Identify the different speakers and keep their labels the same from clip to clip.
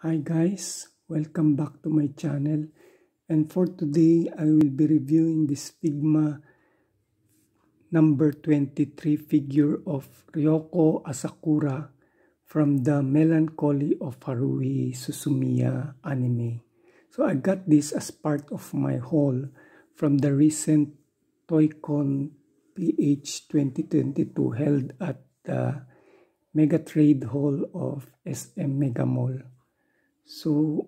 Speaker 1: Hi guys, welcome back to my channel and for today I will be reviewing this Figma number 23 figure of Ryoko Asakura from the Melancholy of Haruhi Suzumiya anime. So I got this as part of my haul from the recent ToyCon PH 2022 held at the Mega Trade Hall of SM Mega Mall. So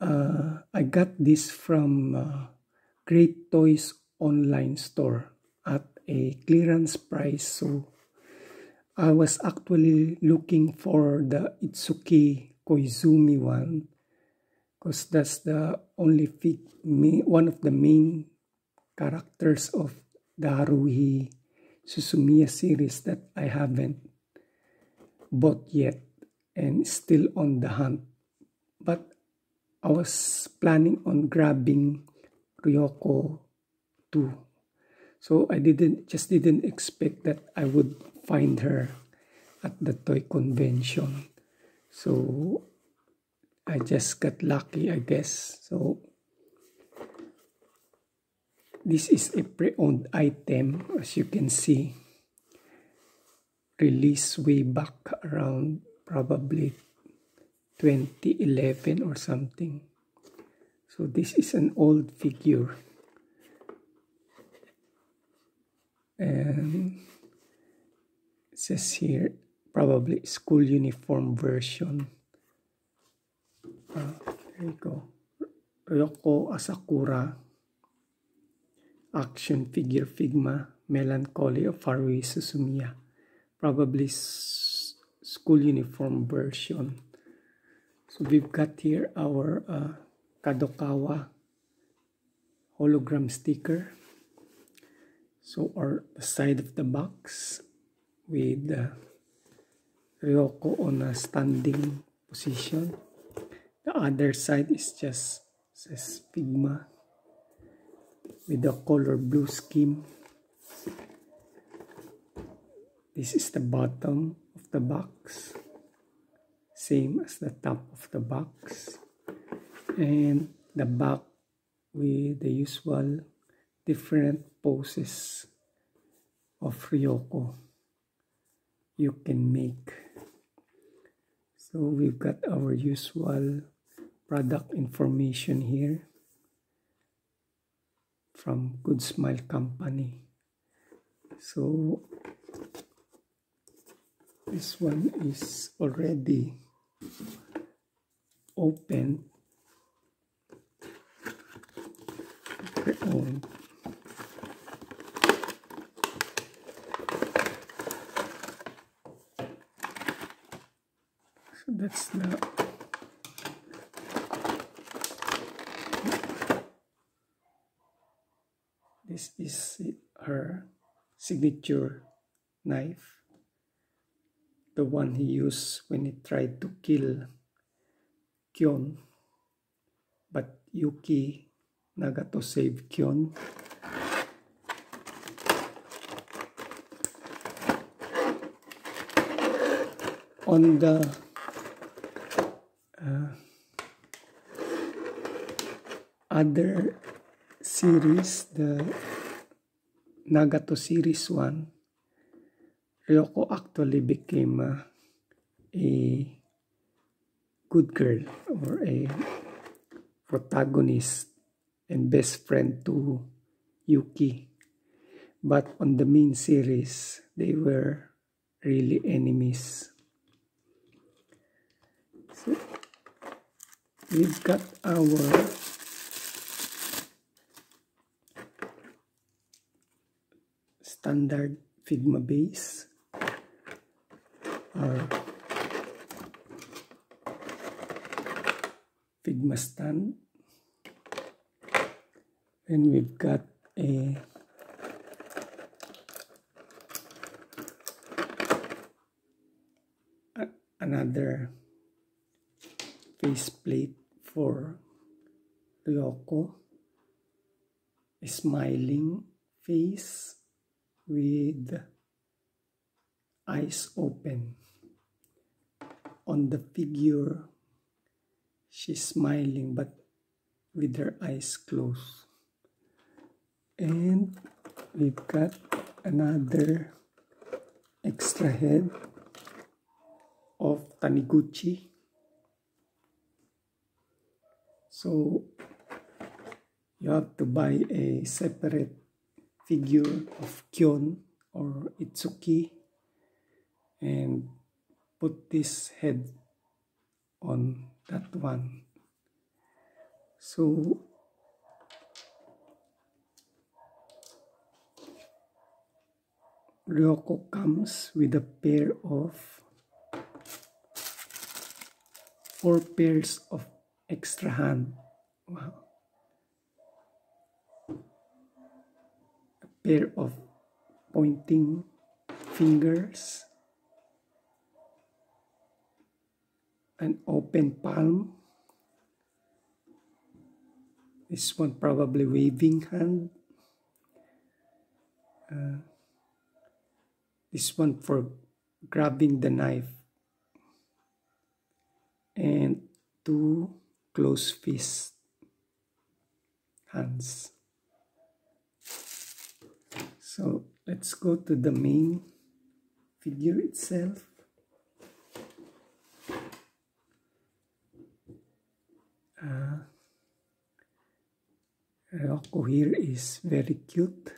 Speaker 1: uh, I got this from uh, Great Toys online store at a clearance price. So I was actually looking for the Itsuki Koizumi one because that's the only fit me one of the main characters of the Haruhi Suzumiya series that I haven't bought yet and still on the hunt. But I was planning on grabbing Ryoko too. So I didn't just didn't expect that I would find her at the toy convention. So I just got lucky, I guess. So this is a pre-owned item, as you can see. Released way back around probably 2011 or something. So this is an old figure. And it says here probably school uniform version. Uh, there you go. Ryoko Asakura action figure Figma Melancholy of Haruhi Suzumiya. Probably school uniform version. So we've got here our uh, Kadokawa hologram sticker. So our the side of the box with uh, Ryoko on a standing position. The other side is just says Figma with the color blue scheme. This is the bottom the box same as the top of the box. And the back with the usual different poses of Ryoko you can make. So we've got our usual product information here from Good Smile Company. So this one is already open. So that's the this is her signature knife the one he used when he tried to kill Kyon. But Yuki Nagato saved Kyon. On the uh, other series, the Nagato series 1, Yoko actually became a, a good girl or a protagonist and best friend to Yuki. But on the main series, they were really enemies. So, we've got our standard Figma base uh, Figma stand. And we've got a another faceplate for Ryoko a smiling face with eyes open on the figure. She's smiling but with her eyes closed. And we've got another extra head of Taniguchi. So you have to buy a separate figure of Kyon or Itsuki. And put this head on that one. So Ryoko comes with a pair of four pairs of extra hand. Wow. A pair of pointing fingers an open palm. This one probably waving hand. Uh, this one for grabbing the knife. And two close fist hands. So let's go to the main figure itself. Uh, Ryoko here is very cute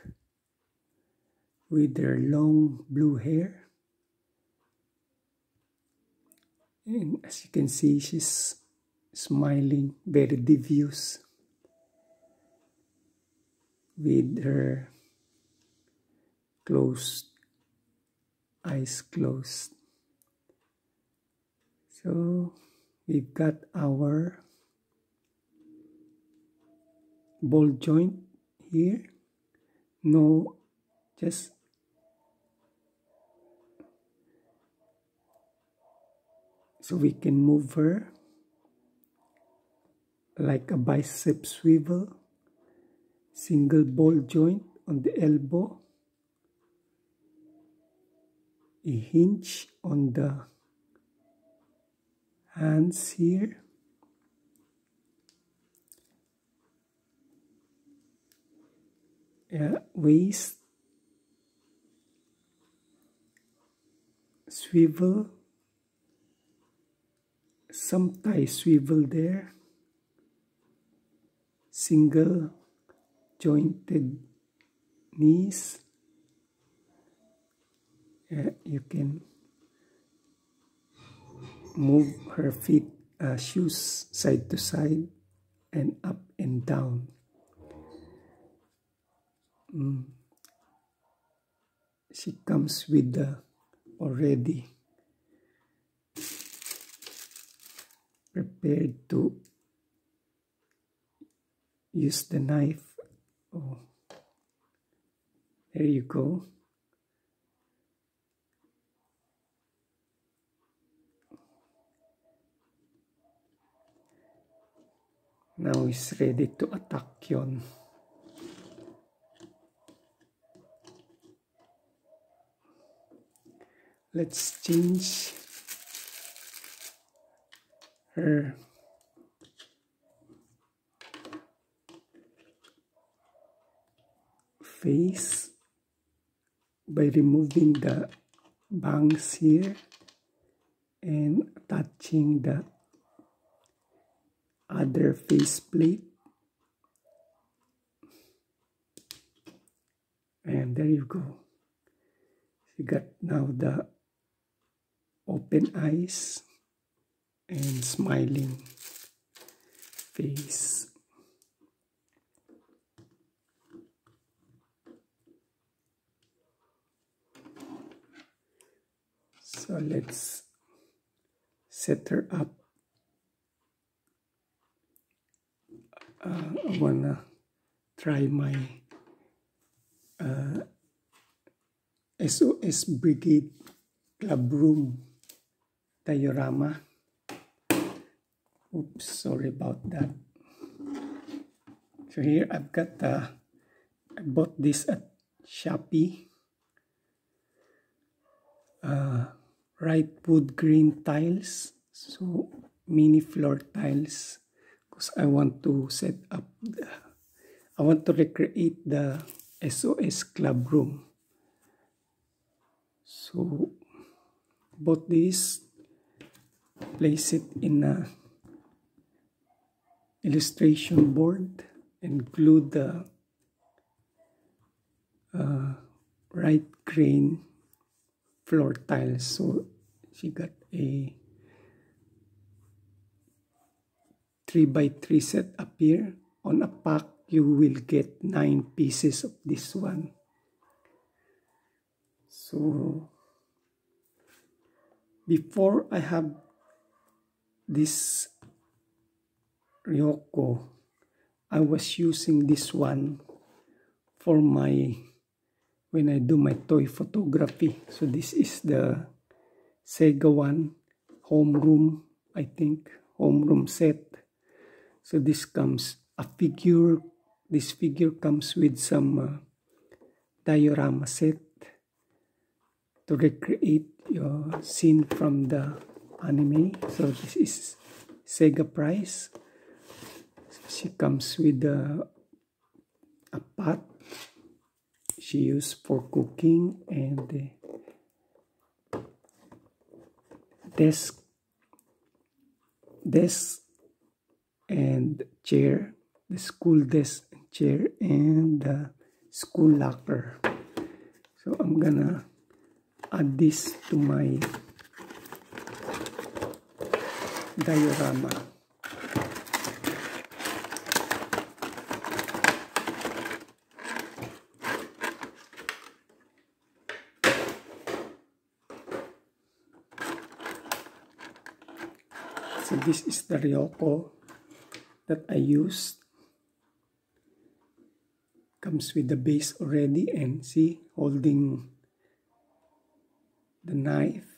Speaker 1: with her long blue hair. And as you can see she's smiling very devious with her closed eyes closed. So we've got our ball joint here. No just so we can move her like a bicep swivel single ball joint on the elbow a hinge on the hands here uh, waist swivel some tie swivel there single jointed knees uh, you can move her feet uh, shoes side to side and up and down mm, she comes with the already prepared to use the knife. Oh. There you go. Now he's ready to attack Kyon. Let's change her. Face by removing the bangs here and touching the other face plate. And there you go. You got now the open eyes and smiling face. So let's set her up. Uh, I wanna try my uh, SOS Brigade Club Room diorama. Oops, sorry about that. So here I've got the, I bought this at Shopee. Uh, right wood green tiles so mini floor tiles because I want to set up the, I want to recreate the SOS club room so bought this place it in a illustration board and glue the uh, right grain floor tiles. So she got a 3 by 3 set up here. On a pack you will get 9 pieces of this one. So before I have this Ryoko. I was using this one for my when I do my toy photography. So this is the Sega one homeroom I think homeroom set. So this comes a figure this figure comes with some uh, diorama set to recreate your scene from the anime. So this is Sega price. She comes with a, a pot. She used for cooking and desk desk and chair the school desk chair and the school locker. So i'm gonna add this to my diorama So this is the Ryoko that I used. Comes with the base already and see holding the knife.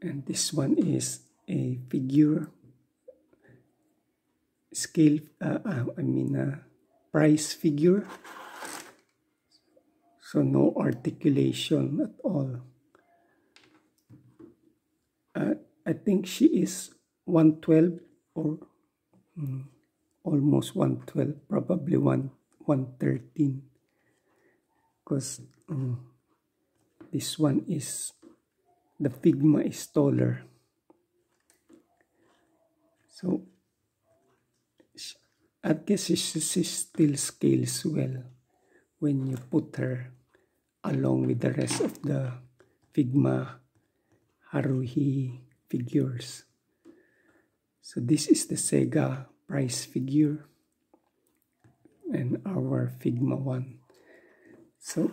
Speaker 1: And this one is a figure scale, uh, uh, I mean a price figure. So no articulation at all. Uh, I think she is 112 or um, almost 112, probably 1, 113. Because um, this one is, the Figma is taller. So, I guess she, still scales well when you put her along with the rest of the Figma Haruhi figures. So this is the Sega price figure and our Figma one. So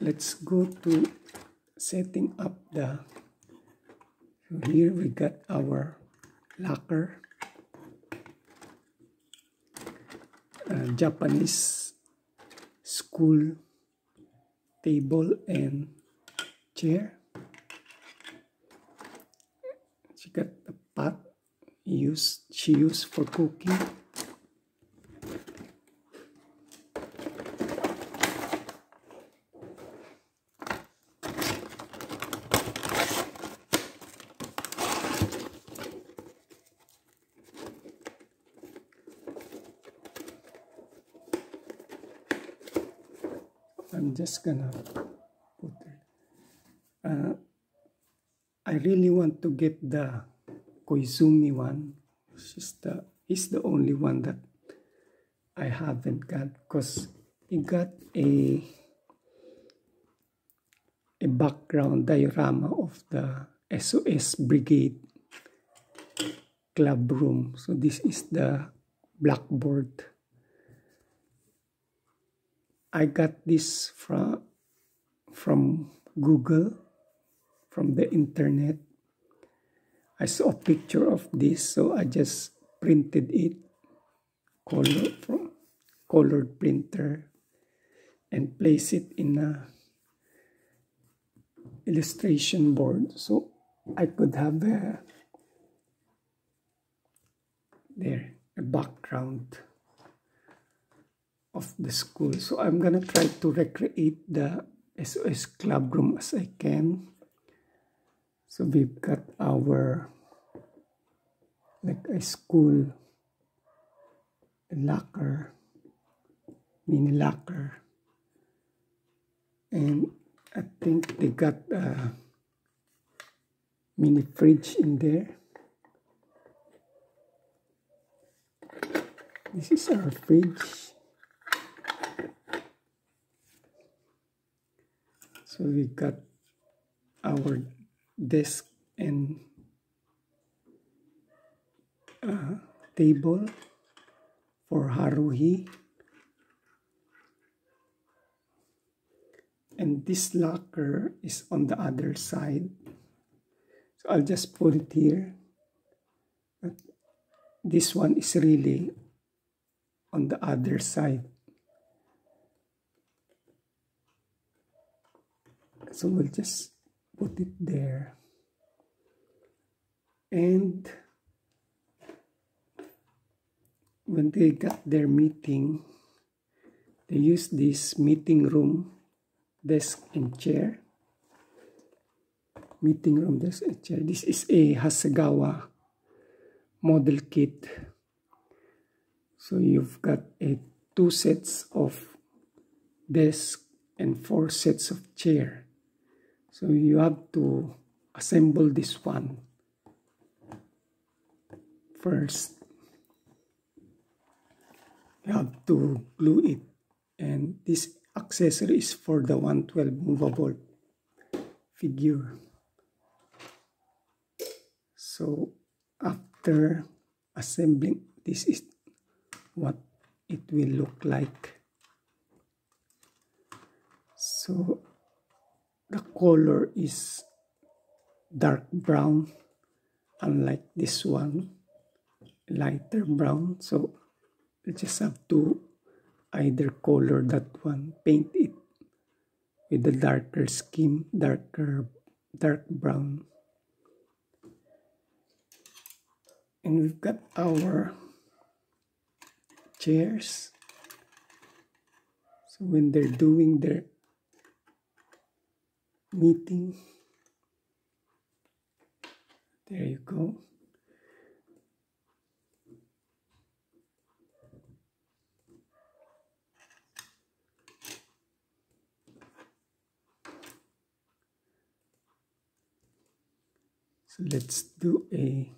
Speaker 1: let's go to setting up the so here we got our locker. Japanese school table and chair. She got a pot used she used for cooking I'm just gonna put. Uh, I really want to get the Koizumi one. It's the, it's the only one that I haven't got because it got a a background diorama of the SOS Brigade club room. So this is the blackboard. I got this from from Google from the internet. I saw a picture of this, so I just printed it color from colored printer and place it in a illustration board so I could have a there a background of the school so I'm gonna try to recreate the SOS club room as I can So we've got our like a school locker, mini locker. And I think they got a mini fridge in there. This is our fridge. So we got our desk and uh, table for Haruhi. And this locker is on the other side. So I'll just put it here. But this one is really on the other side. So we'll just put it there. And when they got their meeting, they used this meeting room desk and chair. Meeting room desk and chair. This is a Hasegawa model kit. So you've got a two sets of desk and four sets of chair. So you have to assemble this one first. You have to glue it and this accessory is for the 112 movable figure. So after assembling this is what it will look like. So the color is dark brown unlike this one lighter brown. So you just have to either color that one paint it with the darker skin darker dark brown. And we've got our chairs. So when they're doing their meeting. There you go. So let's do a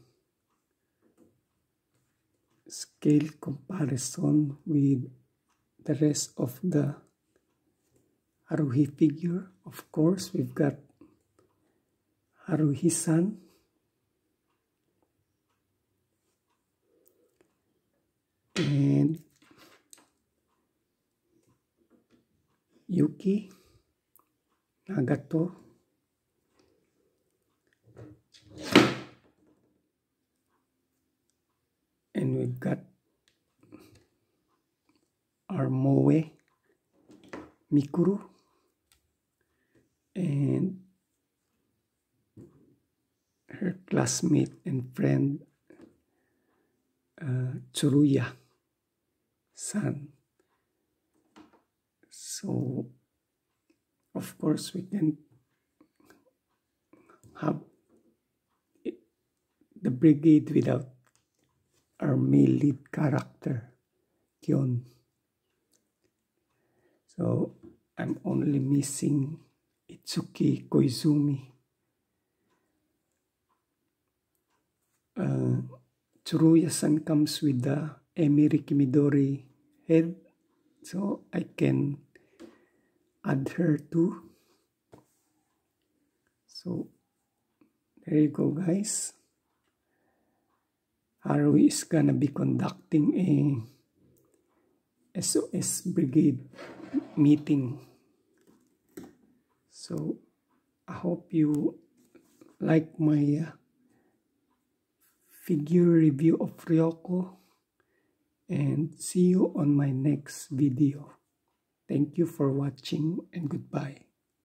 Speaker 1: scale comparison with the rest of the Haruhi figure. Of course, we've got Haruhi-san. And Yuki, Nagato, and we've got our Moe, Mikuru, and her classmate and friend uh, Tsuruya san. So, of course, we can have the brigade without our male lead character, Kyon. So, I'm only missing Itsuki Koizumi. Uh, Tsuruya-san comes with the Emiri Kimidori head, so I can add her too. So, there you go guys. Haru is gonna be conducting a SOS Brigade meeting so I hope you like my uh, figure review of Ryoko and see you on my next video. Thank you for watching and goodbye.